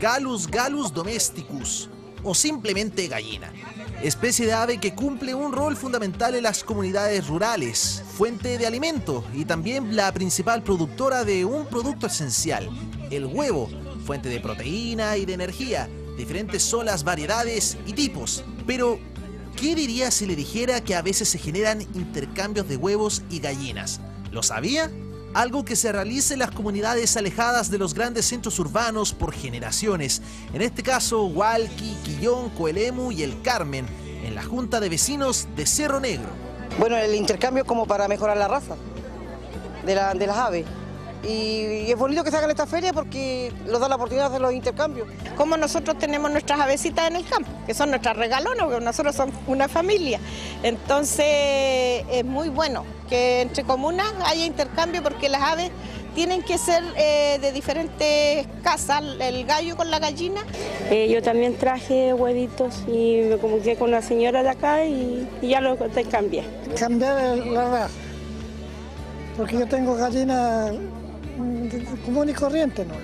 Galus galus domesticus, o simplemente gallina. Especie de ave que cumple un rol fundamental en las comunidades rurales, fuente de alimento y también la principal productora de un producto esencial, el huevo, fuente de proteína y de energía. Diferentes son las variedades y tipos. Pero, ¿qué diría si le dijera que a veces se generan intercambios de huevos y gallinas? ¿Lo sabía? Algo que se realiza en las comunidades alejadas de los grandes centros urbanos por generaciones. En este caso, Hualqui, Quillón, Coelemu y El Carmen, en la Junta de Vecinos de Cerro Negro. Bueno, el intercambio como para mejorar la raza de, la- de las aves. Y, es bonito que se hagan esta feria porque nos da la oportunidad de hacer los intercambios. como nosotros tenemos nuestras avecitas en el campo, que son nuestras regalonas, porque nosotros somos una familia. Entonces es muy bueno que entre comunas haya intercambio porque las aves tienen que ser eh, de diferentes casas, el gallo con la gallina. Eh, yo también traje huevitos y me comuniqué con la señora de acá y, y ya lo cambié. cambiar la raza. Porque yo tengo gallinas común y corriente, ¿no?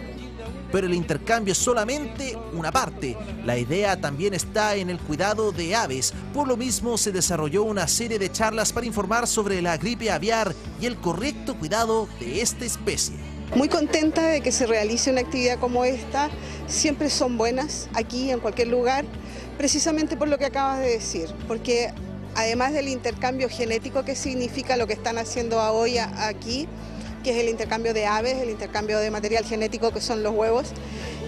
Pero el intercambio es solamente una parte. La idea también está en el cuidado de aves. Por lo mismo se desarrolló una serie de charlas para informar sobre la gripe aviar y el correcto cuidado de esta especie. Muy contenta de que se realice una actividad como esta. Siempre son buenas aquí, en cualquier lugar, precisamente por lo que acabas de decir, porque además del intercambio genético que significa lo que están haciendo hoy aquí, que es el intercambio de aves, el intercambio de material genético que son los huevos,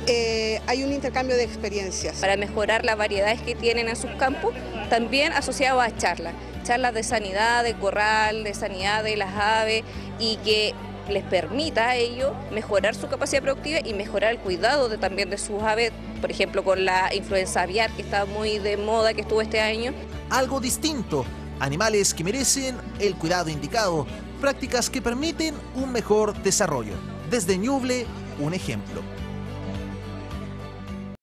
eh, hay un intercambio de experiencias. para mejorar las variedades que tienen en sus campos, también asociado a charlas, charlas de sanidad, de corral, de sanidad de las aves y que les permita a ellos mejorar su capacidad productiva y mejorar el cuidado de, también de sus aves, por ejemplo con la influenza aviar que está muy de moda, que estuvo este año. Algo distinto. Animales que merecen el cuidado indicado. Prácticas que permiten un mejor desarrollo. Desde Ñuble, un ejemplo.